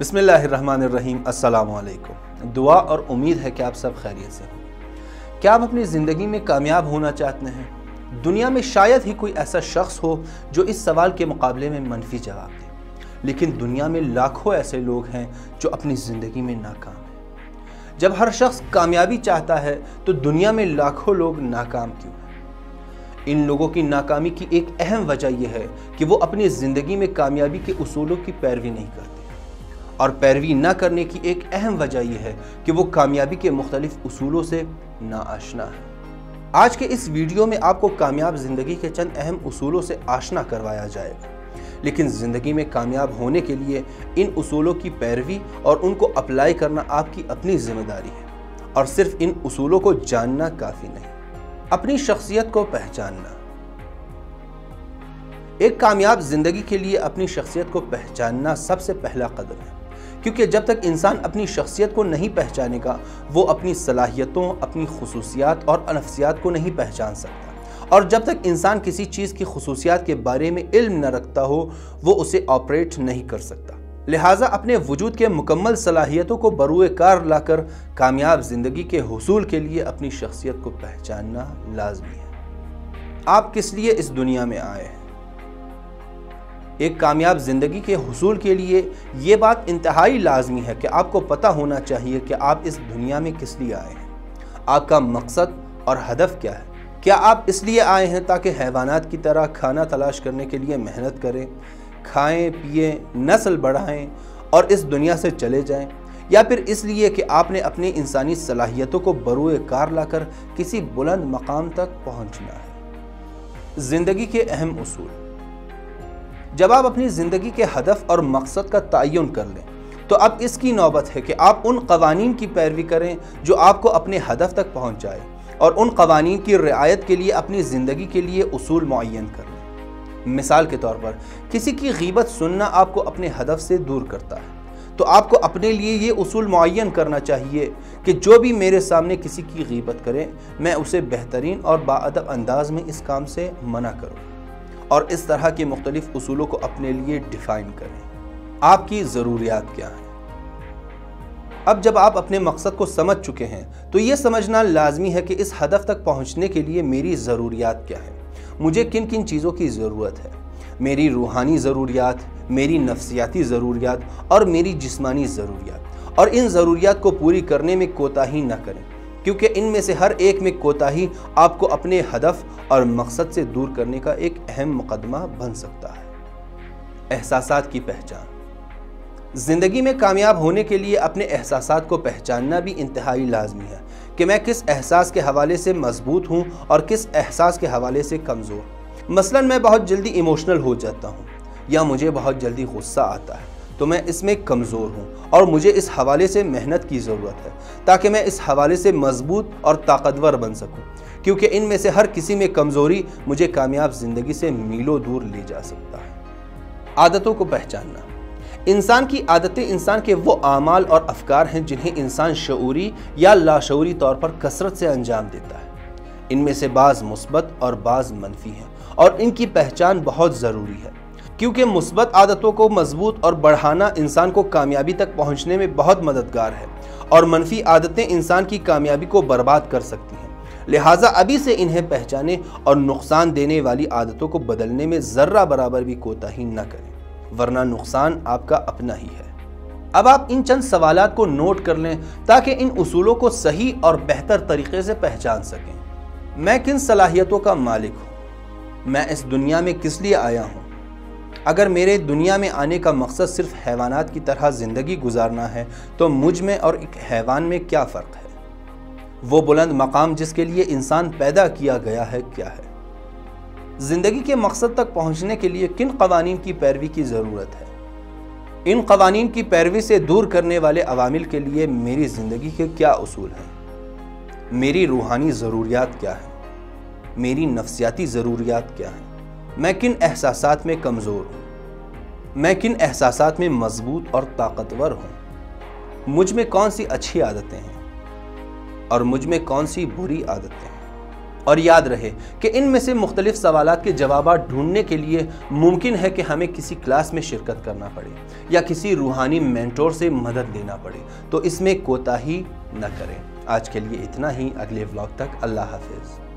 بسم اللہ الرحمن الرحیم، السلام علیکم۔ دعا اور امید ہے کہ آپ سب خیریت سے ہوں۔ کیا آپ اپنی زندگی میں کامیاب ہونا چاہتے ہیں؟ دنیا میں شاید ہی کوئی ایسا شخص ہو جو اس سوال کے مقابلے میں منفی جواب دے۔ لیکن دنیا میں لاکھوں ایسے لوگ ہیں جو اپنی زندگی میں ناکام ہیں۔ جب ہر شخص کامیابی چاہتا ہے، تو دنیا میں لاکھوں لوگ ناکام کیوں ہیں؟ ان لوگوں کی ناکامی کی ایک اہم وجہ یہ ہے کہ وہ اپنی زندگی میں کامیابی کے اصولوں کی پیروی نہیں کرتے۔ اور پیروی نہ کرنے کی ایک اہم وجہ یہ ہے کہ وہ کامیابی کے مختلف اصولوں سے ناآشنا ہے آج کے اس ویڈیو میں آپ کو کامیاب زندگی کے چند اہم اصولوں سے آشنا کروایا جائے گا۔ لیکن زندگی میں کامیاب ہونے کے لیے ان اصولوں کی پیروی اور ان کو اپلائی کرنا آپ کی اپنی ذمہ داری ہے۔ اور صرف ان اصولوں کو جاننا کافی نہیں۔ اپنی شخصیت کو پہچاننا۔ ایک کامیاب زندگی کے لیے اپنی شخصیت کو پہچاننا سب سے پہلا قدم ہے۔ کیونکہ جب تک انسان اپنی شخصیت کو نہیں پہچانے گا، وہ اپنی صلاحیتوں، اپنی خصوصیات اور انفسیات کو نہیں پہچان سکتا۔ اور جب تک انسان کسی چیز کی خصوصیات کے بارے میں علم نہ رکھتا ہو، وہ اسے آپریٹ نہیں کر سکتا۔ لہٰذا اپنے وجود کے مکمل صلاحیتوں کو بروئے کار لا کر کامیاب زندگی کے حصول کے لیے اپنی شخصیت کو پہچاننا لازمی ہے۔ آپ کس لیے اس دنیا میں آئے ہیں؟ ایک کامیاب زندگی کے حصول کے لیے یہ بات انتہائی لازمی ہے کہ آپ کو پتہ ہونا چاہیے کہ آپ اس دنیا میں کس لیے آئے ہیں۔ آپ کا مقصد اور ہدف کیا ہے؟ کیا آپ اس لیے آئے ہیں تاکہ حیوانات کی طرح کھانا تلاش کرنے کے لیے محنت کریں، کھائیں، پیئیں، نسل بڑھائیں اور اس دنیا سے چلے جائیں؟ یا پھر اس لیے کہ آپ نے اپنی انسانی صلاحیتوں کو بروئے کار لا کر کسی بلند مقام تک پہنچنا ہے؟ زندگی کے اہم اصول۔ جب آپ اپنی زندگی کے ہدف اور مقصد کا تعین کر لیں، تو اب اس کی نوبت ہے کہ آپ ان قوانین کی پیروی کریں جو آپ کو اپنے ہدف تک پہنچ جائے اور ان قوانین کی رعایت کے لیے اپنی زندگی کے لیے اصول معین کر لیں۔ مثال کے طور پر، کسی کی غیبت سننا آپ کو اپنے ہدف سے دور کرتا ہے، تو آپ کو اپنے لیے یہ اصول معین کرنا چاہیے کہ جو بھی میرے سامنے کسی کی غیبت کرے، میں اسے بہترین اور باعدب انداز میں اس کام سے منع کروں۔ اور اس طرح کے مختلف اصولوں کو اپنے لیے ڈیفائن کریں۔ آپ کی ضروریات کیا ہیں؟ اب جب آپ اپنے مقصد کو سمجھ چکے ہیں، تو یہ سمجھنا لازمی ہے کہ اس ہدف تک پہنچنے کے لیے میری ضروریات کیا ہیں۔ مجھے کن کن چیزوں کی ضرورت ہے؟ میری روحانی ضروریات، میری نفسیاتی ضروریات اور میری جسمانی ضروریات۔ اور ان ضروریات کو پوری کرنے میں کوتاہی نہ کریں۔ کیونکہ ان میں سے ہر ایک میں کوتاہی آپ کو اپنے ہدف اور مقصد سے دور کرنے کا ایک اہم مقدمہ بن سکتا ہے۔ احساسات کی پہچان۔ زندگی میں کامیاب ہونے کے لیے اپنے احساسات کو پہچاننا بھی انتہائی لازمی ہے کہ میں کس احساس کے حوالے سے مضبوط ہوں اور کس احساس کے حوالے سے کمزور۔ مثلا میں بہت جلدی ایموشنل ہو جاتا ہوں یا مجھے بہت جلدی غصہ آتا ہے۔ تو میں اس میں کمزور ہوں اور مجھے اس حوالے سے محنت کی ضرورت ہے تاکہ میں اس حوالے سے مضبوط اور طاقتور بن سکوں، کیونکہ ان میں سے ہر کسی میں کمزوری مجھے کامیاب زندگی سے میلوں دور لے جا سکتا ہے۔ عادتوں کو پہچاننا۔ انسان کی عادتیں انسان کے وہ اعمال اور افکار ہیں جنہیں انسان شعوری یا لاشعوری طور پر کثرت سے انجام دیتا ہے۔ ان میں سے بعض مثبت اور بعض منفی ہیں اور ان کی پہچان بہت ضروری ہے۔ کیونکہ مثبت عادتوں کو مضبوط اور بڑھانا انسان کو کامیابی تک پہنچنے میں بہت مددگار ہے اور منفی عادتیں انسان کی کامیابی کو برباد کر سکتی ہیں۔ لہٰذا ابھی سے انہیں پہچانے اور نقصان دینے والی عادتوں کو بدلنے میں ذرہ برابر بھی کوتاہی نہ کریں۔ ورنہ نقصان آپ کا اپنا ہی ہے۔ اب آپ ان چند سوالات کو نوٹ کر لیں تاکہ ان اصولوں کو صحیح اور بہتر طریقے سے پہچان سکیں۔ میں کن صلاحیتوں کا مالک ہوں؟ میں اس دنیا میں کس لیے آیا ہوں؟ اگر میرے دنیا میں آنے کا مقصد صرف حیوانات کی طرح زندگی گزارنا ہے، تو مجھ میں اور ایک حیوان میں کیا فرق ہے؟ وہ بلند مقام جس کے لیے انسان پیدا کیا گیا ہے، کیا ہے؟ زندگی کے مقصد تک پہنچنے کے لیے کن قوانین کی پیروی کی ضرورت ہے؟ ان قوانین کی پیروی سے دور کرنے والے عوامل کے لیے میری زندگی کے کیا اصول ہیں؟ میری روحانی ضروریات کیا ہیں؟ میری نفسیاتی ضروریات کیا ہیں؟ میں کن احساسات میں کمزور ہوں؟ میں کن احساسات میں مضبوط اور طاقتور ہوں؟ مجھ میں کون سی اچھی عادتیں ہیں؟ اور مجھ میں کون سی بری عادتیں ہیں؟ اور یاد رہے کہ ان میں سے مختلف سوالات کے جوابات ڈھونڈنے کے لیے ممکن ہے کہ ہمیں کسی کلاس میں شرکت کرنا پڑے یا کسی روحانی مینٹور سے مدد لینا پڑے، تو اس میں کوتاہی نہ کریں۔ آج کے لیے اتنا ہی۔ اگلے ولاگ تک اللہ حافظ۔